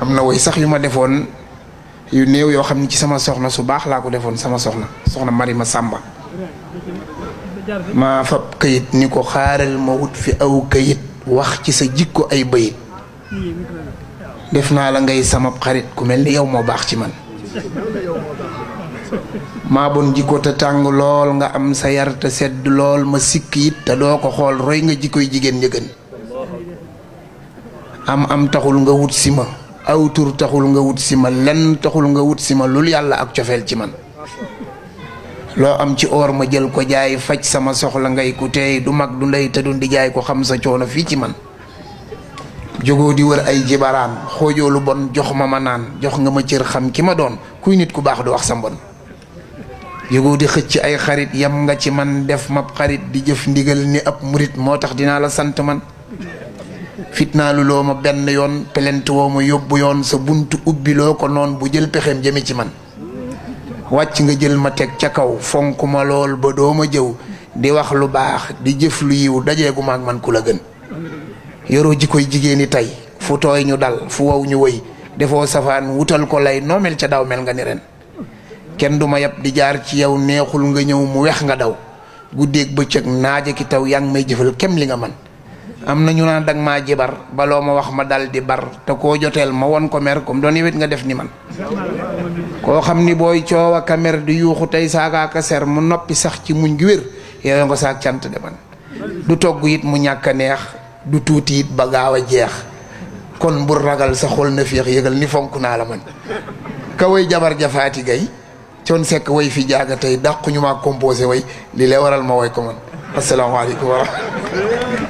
am na woy sax yu ma defoon yu néew yoo xam ci sama soxna su baax laa ko defoon sama soxna soxna Marima Sàmba maa fab kayit ni ko xaaral ma wut fi aw kayit wax ci sa jikko ay bayit. Def naa la ngay sama xarit ku mel ni yow moo baax ci man. Maa bon jikko te tàng nga am sa yar te sedd lool ma sikk te doo ko xool roy nga am am taxul nga wut si ma aw tur taxul nga wut si ma lenn taxul nga wut si ma lul yàlla ak cofeel ci man. Loo am ci or ma jël ko jaay faj sama soxla ngay ku teey du mag du ndey te du di jaay ko xam sa coono fii ci man. Jógoo di wër ay jibaraan xoojoo lu bon jox ma ma naan jox nga ma cër xam ki ma doon kuy nit ku baax du wax sa mbon. Jógoo di xëcc ay xarit yam nga ci man def ma xarit di jëf ndigal ni ab murit moo tax dinaa la sant man. Fitnaalu loo ma benn yoon pelent woo ma yóbbu yoon sa buntu ubbi loo ko noon bu jël pexeem jëme ci man. Wàcc nga jël ma teg ca kaw fonk ma lool ba doo ma jëw di wax lu baax di jëf lu yiw dajeegu ma man ku la gën. Yoroo ji koy jigéeni tey fu tooy ñu dal fu wow ñu wëy defoo safaan wutal ko lay noomel ca daw mel nga ni ren. Kenn du ma yab di jaar ci yow neexul nga ñëw mu wex nga daw. Guddeeg bëccëg naaje ki taw yaa ngi may jëfal kem li nga man. Am na ñu naan dag maa jibar baloo ma wax ma dal di bar te koo joteel ma won ko mer comme doon yewet nga def ni man. Koo xam ni booy coow a kamer di yuuxu tey saagaaka ser mu noppi sax ci muñ gi wér yow nga saak cant de man. Du togg it mu neex du tuuti it ba gaaw a jeex. Kon bu ragal sa xol na féex yëgal ni fonk naa la man. Ka way jabar jafaati gay coon sekk way fi jaaga tey dàqu ñu maa composé way li lay waral ma way ko man. Asalaamaaleykum wa rahmatulah